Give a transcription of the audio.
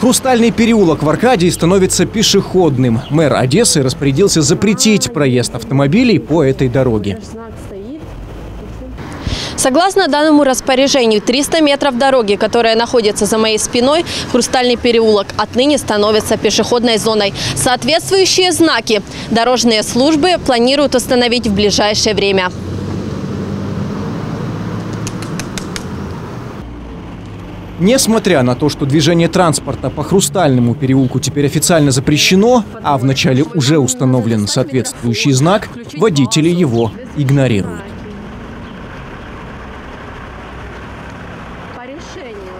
Хрустальный переулок в Аркадии становится пешеходным. Мэр Одессы распорядился запретить проезд автомобилей по этой дороге. Согласно данному распоряжению, 300 метров дороги, которая находится за моей спиной, Хрустальный переулок, отныне становится пешеходной зоной. Соответствующие знаки дорожные службы планируют установить в ближайшее время. Несмотря на то, что движение транспорта по Хрустальному переулку теперь официально запрещено, а вначале уже установлен соответствующий знак, водители его игнорируют. По решению